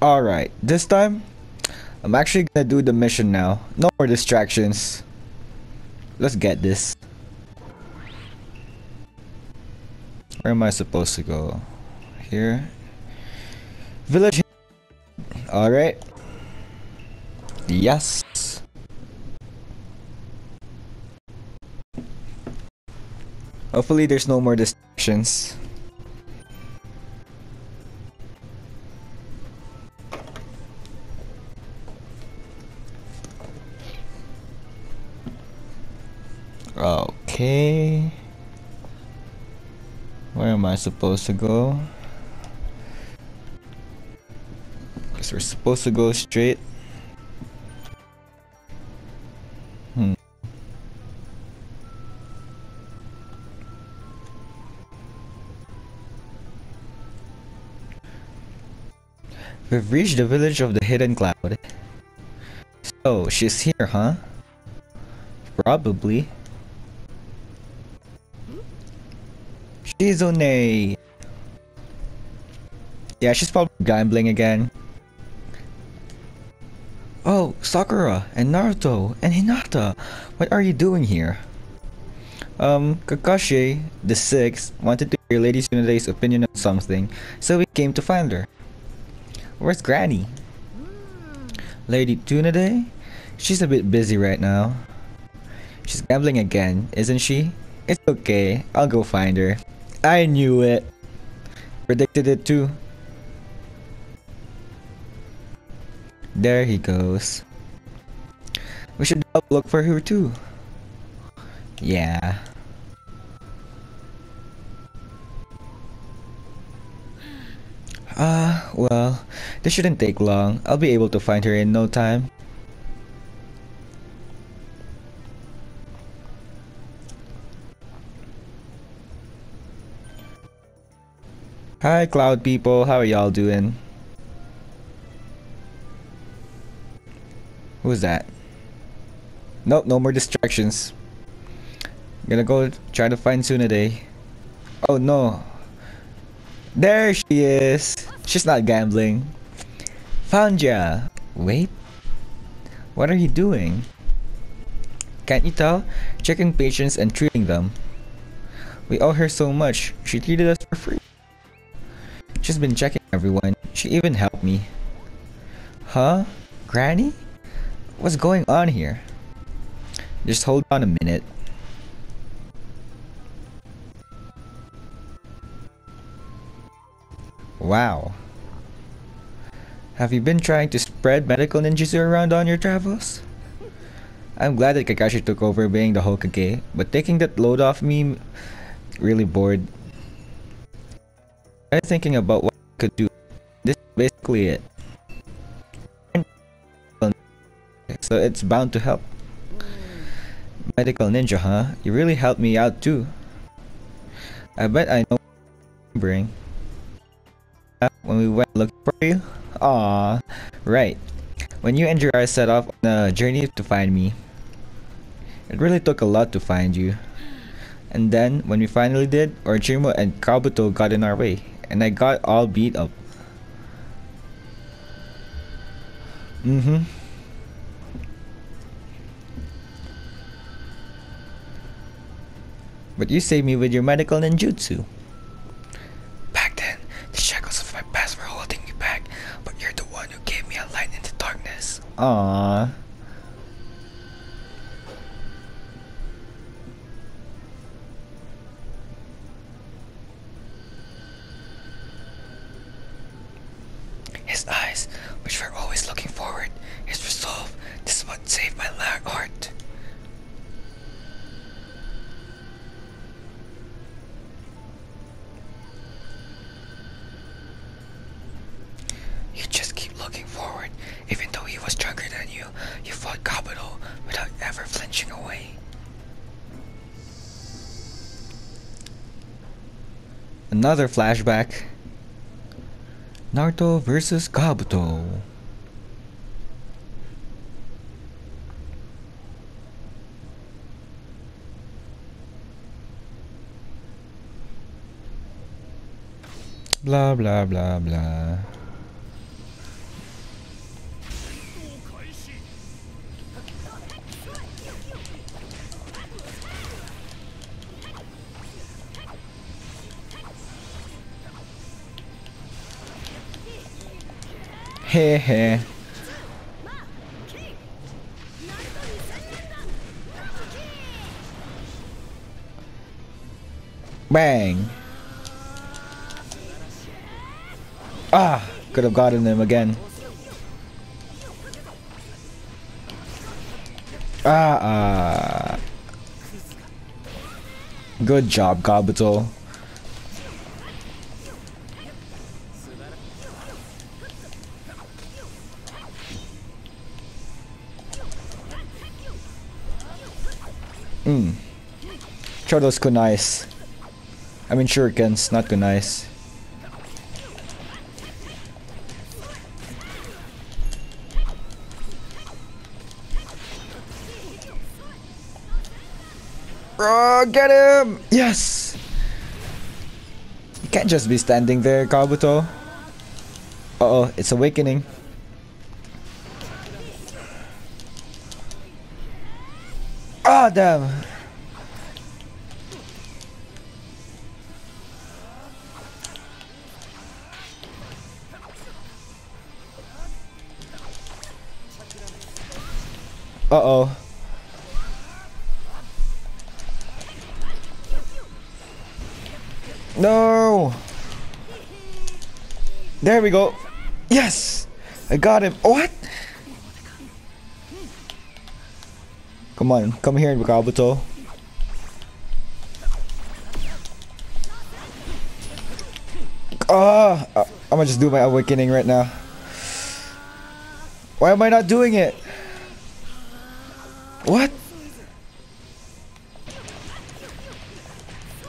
Alright, this time, I'm actually gonna do the mission now. No more distractions. Let's get this. Where am I supposed to go? Here? Village. Alright. Yes. Hopefully there's no more distractions. Okay. Where am I supposed to go? Guess we're supposed to go straight. Hmm. We've reached the village of the hidden cloud. So, she's here, huh? Probably. Shizune! Yeah, she's probably gambling again. Oh, Sakura and Naruto and Hinata, what are you doing here? Um, Kakashi, the sixth, wanted to hear Lady Tsunade's opinion on something, so we came to find her. Where's Granny? Lady Tsunade? She's a bit busy right now. She's gambling again, isn't she? It's okay, I'll go find her. I knew it. Predicted it too. There he goes. We should look for her too. Yeah. Ah, uh, well, this shouldn't take long. I'll be able to find her in no time. Hi, cloud people. How are y'all doing? Who's that? Nope, no more distractions. Gonna go try to find Tsunade. Oh no. There she is. She's not gambling. Found ya. Wait. What are you doing? Can't you tell? Checking patients and treating them. We owe her so much. She treated us for free. She's been checking everyone. She even helped me. Huh? Granny? What's going on here? Just hold on a minute. Wow. Have you been trying to spread medical ninjutsu around on your travels? I'm glad that Kakashi took over being the Hokage, but taking that load off me really bored I'm thinking about what I could do. This is basically it. So it's bound to help. Medical ninja, huh? You really helped me out too. I bet I know bring. Uh, when we went looking for you? Aw, right. When you and Jiraiya set off on a journey to find me. It really took a lot to find you. And then, when we finally did, our Orochimaru and Kabuto got in our way and I got all beat up. Mm-hmm. But you saved me with your medical ninjutsu. Back then, the shackles of my past were holding me back, but you're the one who gave me a light in the darkness. Aww. Eyes, which were always looking forward, his resolve, this is what saved my heart. You just keep looking forward. Even though he was stronger than you, you fought Kabuto without ever flinching away. Another flashback. Naruto versus Kabuto. Blah blah blah blah. Heh heh. Bang. Ah, could have gotten him again. Ah, ah. Good job, Kabuto. Hmm. Try those kunais. I mean shurikens, not kunais. Oh, get him! Yes! You can't just be standing there, Kabuto. Uh-oh, it's awakening. Damn! Uh-oh. No! There we go. Yes! I got him. What? Come on, come here, Kabuto. Ah, uh, I'm gonna just do my awakening right now. Why am I not doing it? What?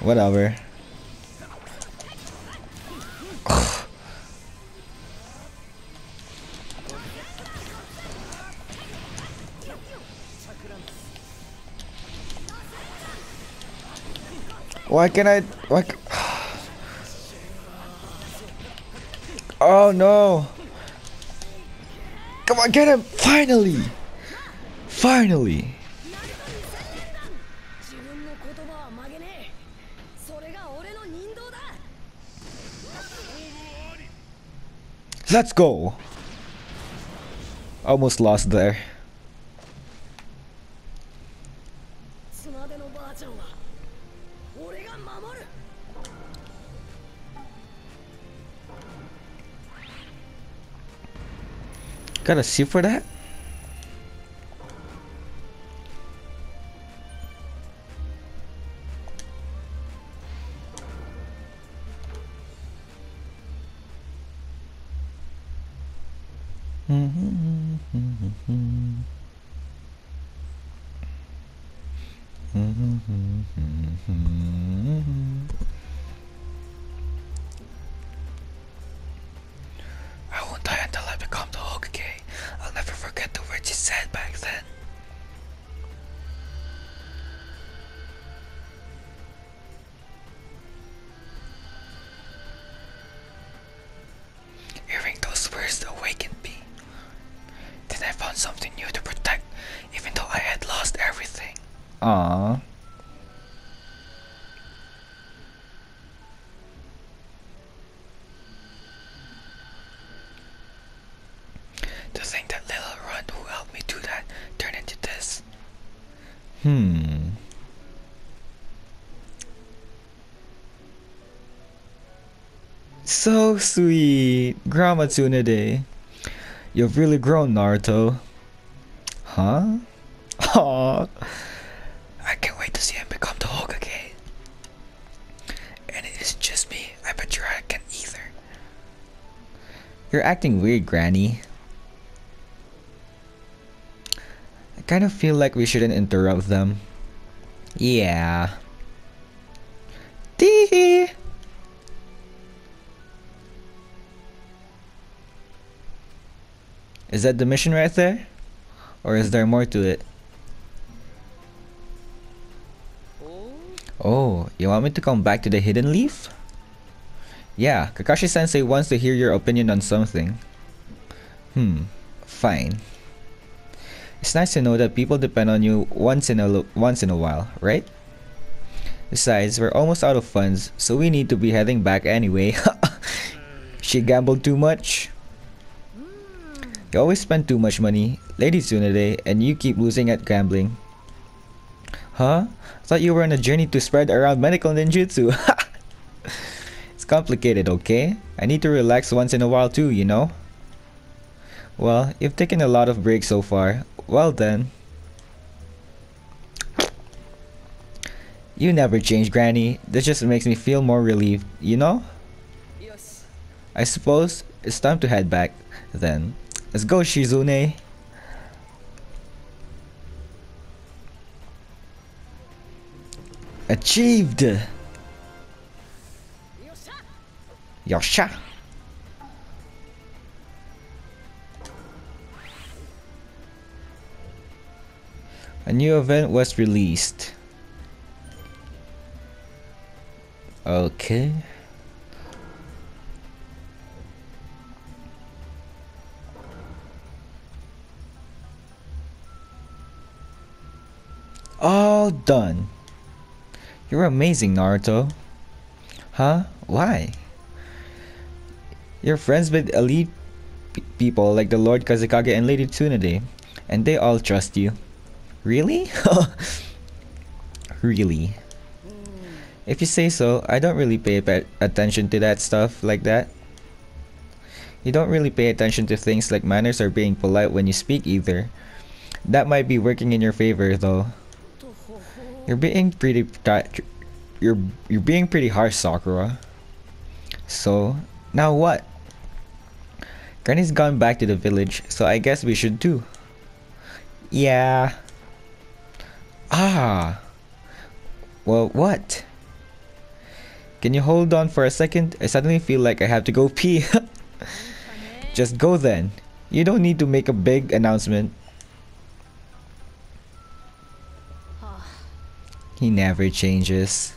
Whatever. Why can I? Why? Oh no! Come on, get him! Finally! Finally! Let's go! Almost lost there. Got a C for that? Aww. To think that little run who helped me do that turned into this. Hmm. So sweet, Grandma Tsunade. You've really grown, Naruto. Huh? Aww. I can't wait to see him become the Hokage. Okay? And it isn't just me. I bet Jiraiya can either. You're acting weird, Granny. Kind of feel like we shouldn't interrupt them. Yeah. Tee Is that the mission right there? Or is there more to it? Oh, you want me to come back to the hidden leaf? Yeah, Kakashi Sensei wants to hear your opinion on something. Hmm, fine. It's nice to know that people depend on you once in a once in a while, right? Besides, we're almost out of funds, so we need to be heading back anyway. she gambled too much. You always spend too much money, Lady Tsunade, and you keep losing at gambling. Huh? I thought you were on a journey to spread around medical ninjutsu. it's complicated, okay? I need to relax once in a while too, you know? Well, you've taken a lot of breaks so far. Well then. You never change, Granny. This just makes me feel more relieved, you know? I suppose it's time to head back, then. Let's go, Shizune. Achieved! Yosha! A new event was released. Okay. All done. You're amazing, Naruto. Huh? Why? You're friends with elite people like the Lord Kazekage and Lady Tsunade, and they all trust you. Really? really? If you say so, I don't really pay attention to that stuff like that. You don't really pay attention to things like manners or being polite when you speak either. That might be working in your favor though. You're being pretty you're you're being pretty harsh, Sakura. So, now what? Granny's gone back to the village, so I guess we should too. Yeah. Ah. Well, what? Can you hold on for a second? I suddenly feel like I have to go pee. Just go then. You don't need to make a big announcement. He never changes.